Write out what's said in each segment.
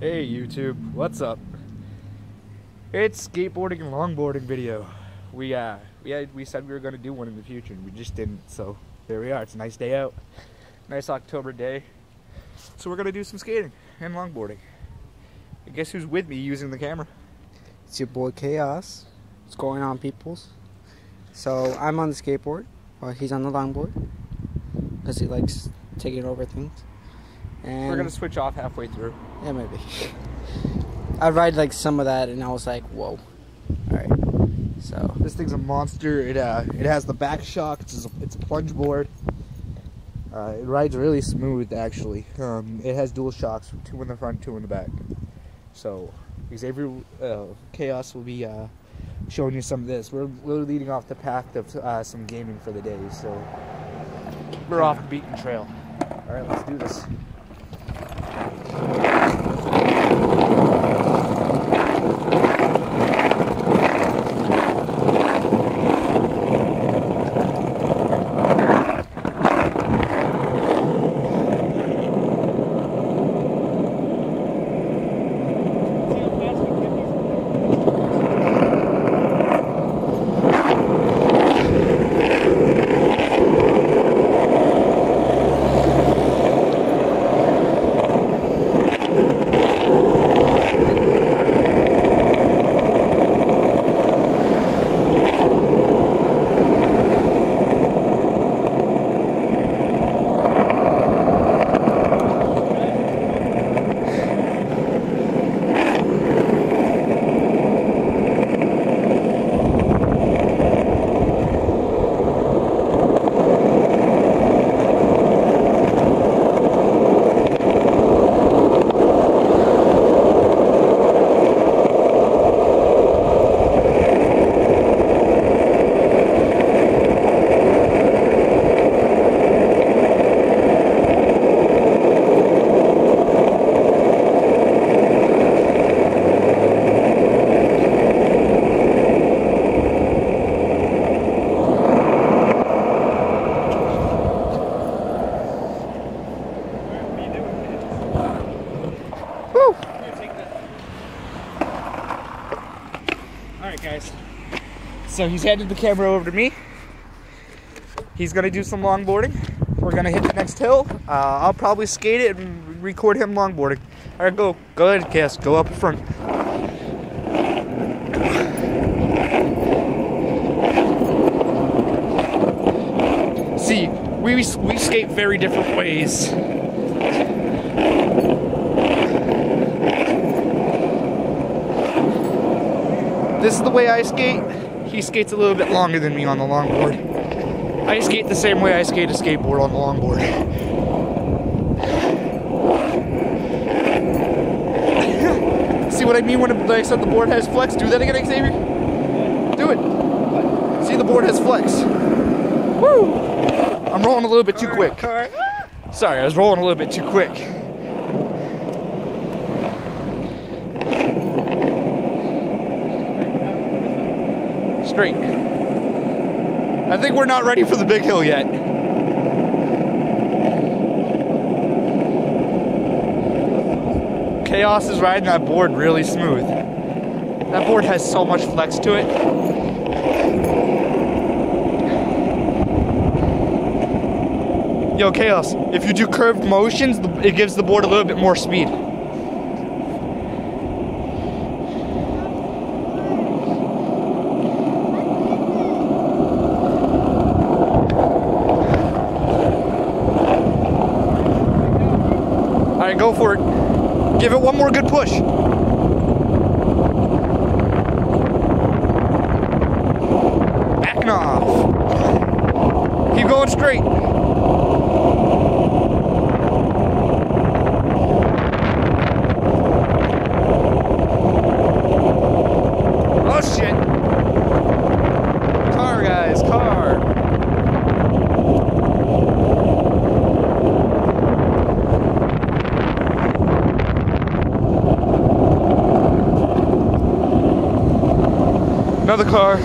Hey YouTube, what's up? It's skateboarding and longboarding video. We uh we had, we said we were gonna do one in the future and we just didn't, so there we are. It's a nice day out. Nice October day. So we're gonna do some skating and longboarding. I guess who's with me using the camera? It's your boy Kaos. What's going on, peoples? So I'm on the skateboard while he's on the longboard because he likes taking over things. And We're gonna switch off halfway through. yeah, maybe. I ride like some of that, and I was like, whoa. All right. So This thing's a monster. It uh it has the back shock. It's a, it's a plunge board. Uh, it rides really smooth actually. Um, it has dual shocks, two in the front, two in the back. So Xavier uh, Kaos will be uh, showing you some of this. We're, we're leading off the path of uh, some gaming for the day. So we're off the beaten trail. All right, let's do this. So he's handed the camera over to me. He's gonna do some longboarding. We're gonna hit the next hill. Uh, I'll probably skate it and record him longboarding. Alright, go. Go ahead, Cass. Go up front. See, we, we skate very different ways. This is the way I skate. He skates a little bit longer than me on the longboard. I skate the same way I skate a skateboard on the longboard. See what I mean when I said the board has flex? Do that again, Xavier. Do it. See, the board has flex. Woo! I'm rolling a little bit too quick. Sorry, I was rolling a little bit too quick. Straight. I think we're not ready for the big hill yet. Kaos is riding that board really smooth. That board has so much flex to it. Yo, Kaos, if you do curved motions, it gives the board a little bit more speed. Go for it. Give it one more good push. Backing off. Keep going straight. Oh shit. Car guys, car. Another car.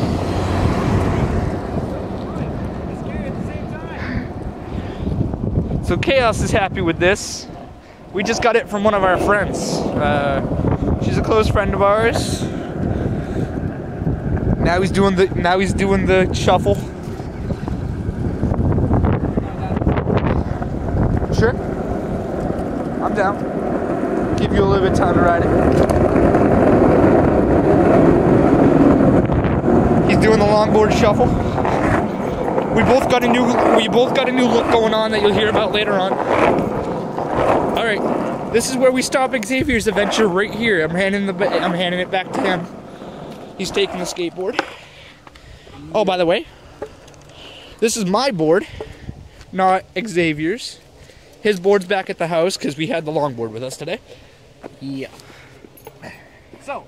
So Kaos is happy with this. We just got it from one of our friends. Uh, she's a close friend of ours. Now he's doing the now he's doing the shuffle. Sure. I'm down. Give you a little bit of time to ride it. He's doing the longboard shuffle. We both got a new we both got a new look going on that you'll hear about later on. All right. This is where we stop Xavier's adventure right here. I'm handing the I'm handing it back to him. He's taking the skateboard. Oh, by the way, this is my board, not Xavier's. His board's back at the house because we had the longboard with us today. Yeah. So,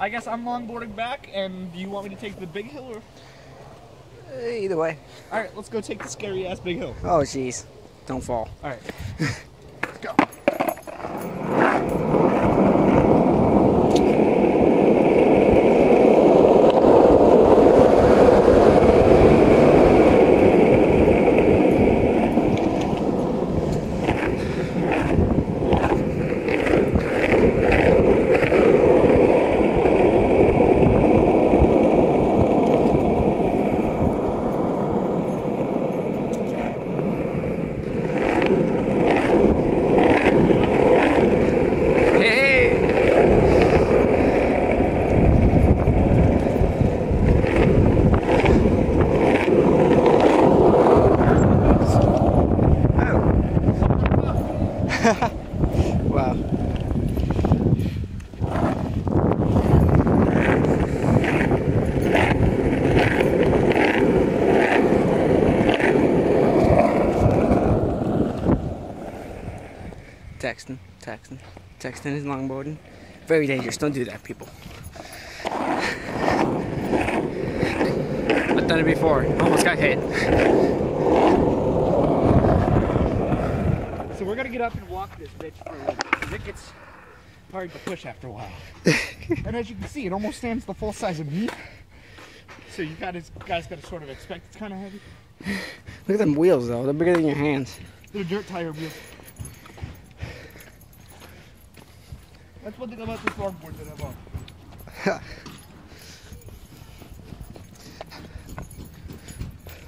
I guess I'm longboarding back, and do you want me to take the big hill or? Uh, either way. All right, let's go take the scary ass big hill. Oh, jeez. Don't fall. All right, let's go. Hey! wow. Texting, texting, is longboarding. Very dangerous. Don't do that, people. I've done it before. Almost got hit. So we're gonna get up and walk this bitch for a little bit it gets hard to push after a while. and as you can see, it almost stands the full size of me. So you guys, guys got to sort of expect it's kind of heavy. Look at them wheels, though. They're bigger than your hands. They're dirt tire wheels. That's one thing about this longboard that I love.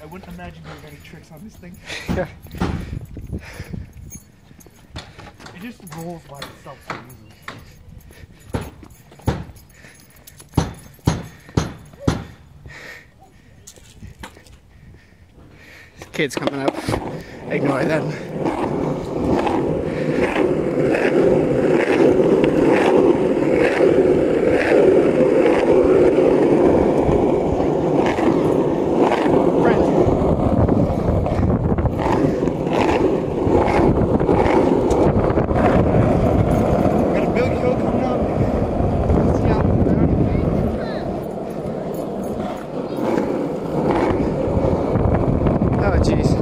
I wouldn't imagine doing any tricks on this thing. Yeah. It just rolls by itself so easily. Kids coming up. Ignore them. Got a big hill coming up. Let's see how Oh, jeez.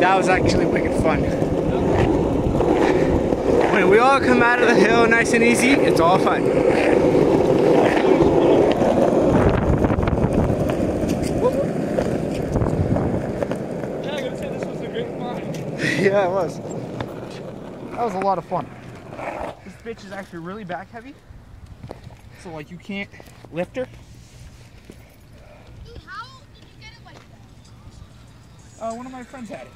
That was actually wicked fun. When we all come out of the hill nice and easy, it's all fun. Yeah, I gotta say this was a great fun. yeah, it was. That was a lot of fun. This bitch is actually really back heavy. So like you can't lift her. Dude, how did you get it like that? Uh, one of my friends had it.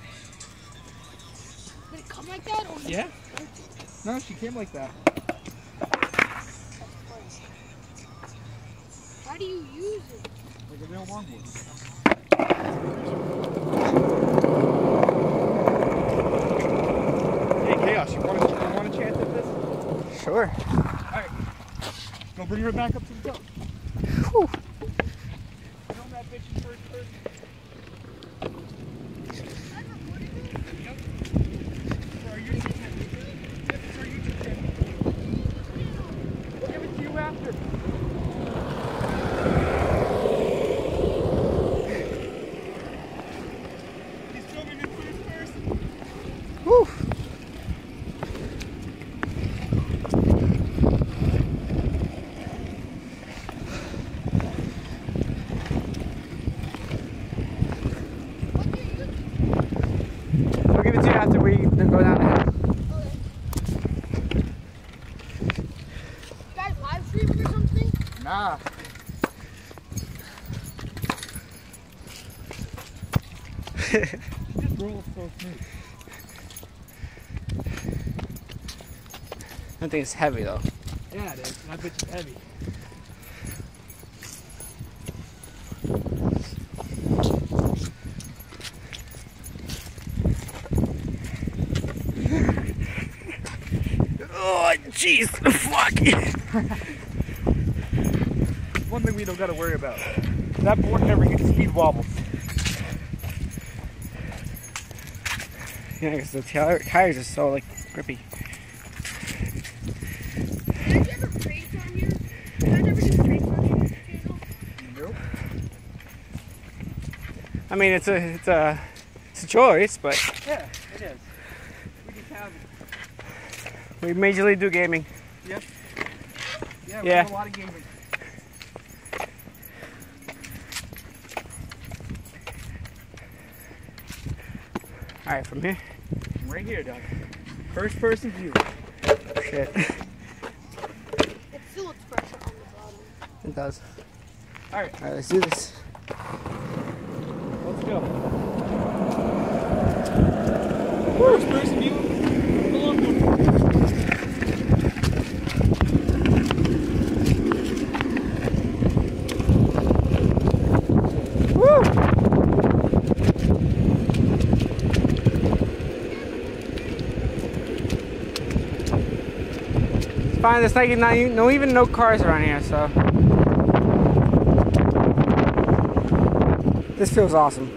Did it come like that? Or Yeah? No, she came like that. How do you use it? Like a real longboard. Hey, Kaos, you want to, you want a chance at this? Sure. All right. Go bring her back up to the top. Whew. Film that bitch in first person. For our YouTube channel. Yep, it's our YouTube channel. We'll give it to you after. He's filming in first person. Whew. We'll give it to you after we then go down the hill. You guys live streaming or something? Nah. Just roll so smooth. I think it's heavy though. Yeah, it is. That bitch is heavy. Oh, jeez, fuck. One thing we don't gotta worry about. That board never gets speed wobbles. Yeah, because the tires are so like grippy. Did you ever race on here? Did you ever do race on your? Nope. I mean, it's a it's a it's a choice, but Yeah, it is. We just have we majorly do gaming. Yeah, Yeah. we have a lot of gaming. All right, from here. Right here, Doug. First person view. Shit, It still looks fresh on the bottom. it does. All right, All right, let's do this. let's go. First person view. the long one. Woo! It's fine. There's like not, even- no even no cars around here, so this feels awesome.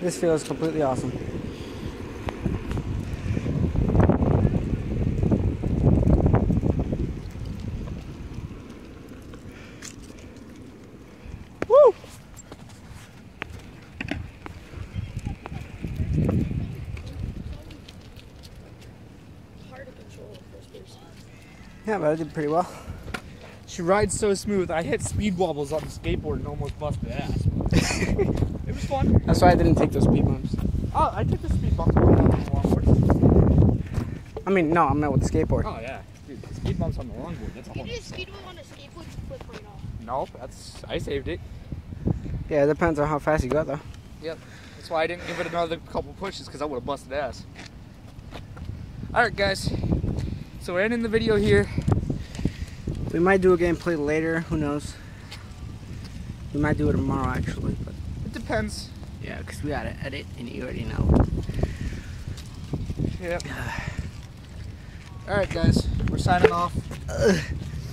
This feels completely awesome. Woo! Hard to control in first person. Yeah, but I did pretty well. She rides so smooth. I hit speed wobbles on the skateboard and almost busted ass. it was fun. That's why I didn't take those speed bumps. Oh, I took the speed bumps on the longboard. I mean, no, I meant with the skateboard. Oh yeah, dude, the speed bumps on the longboard. That's a You whole. did a speed wheel on a skateboard, you flip right off. Nope, that's I saved it. Yeah, it depends on how fast you go, though. Yep. That's why I didn't give it another couple pushes because I would have busted ass. All right, guys. So we're ending the video here. We might do a gameplay later. Who knows? We might do it tomorrow, actually. But It depends. yeah, because we gotta edit, and you already know. Yep. All right, guys. We're signing off.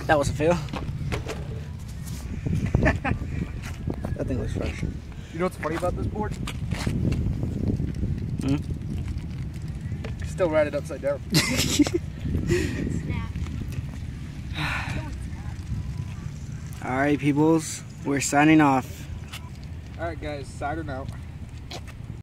That was a fail. that thing looks fresh. You know what's funny about this board? Hmm? Still ride it upside down. Snap. All right, peoples, we're signing off. All right, guys. Saturn out.